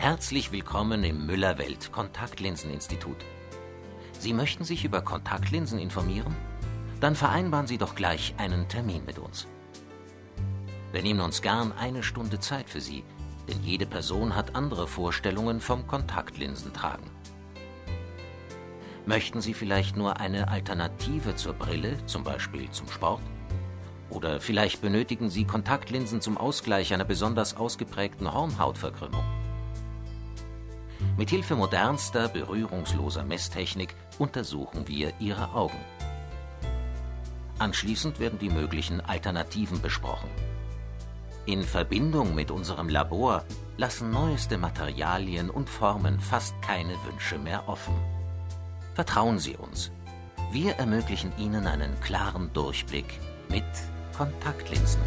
Herzlich willkommen im Müller-Welt Kontaktlinseninstitut. Sie möchten sich über Kontaktlinsen informieren? Dann vereinbaren Sie doch gleich einen Termin mit uns. Wir nehmen uns gern eine Stunde Zeit für Sie, denn jede Person hat andere Vorstellungen vom Kontaktlinsentragen. Möchten Sie vielleicht nur eine Alternative zur Brille, zum Beispiel zum Sport? Oder vielleicht benötigen Sie Kontaktlinsen zum Ausgleich einer besonders ausgeprägten Hornhautverkrümmung. Mit Hilfe modernster, berührungsloser Messtechnik untersuchen wir Ihre Augen. Anschließend werden die möglichen Alternativen besprochen. In Verbindung mit unserem Labor lassen neueste Materialien und Formen fast keine Wünsche mehr offen. Vertrauen Sie uns. Wir ermöglichen Ihnen einen klaren Durchblick mit Kontaktlinsen.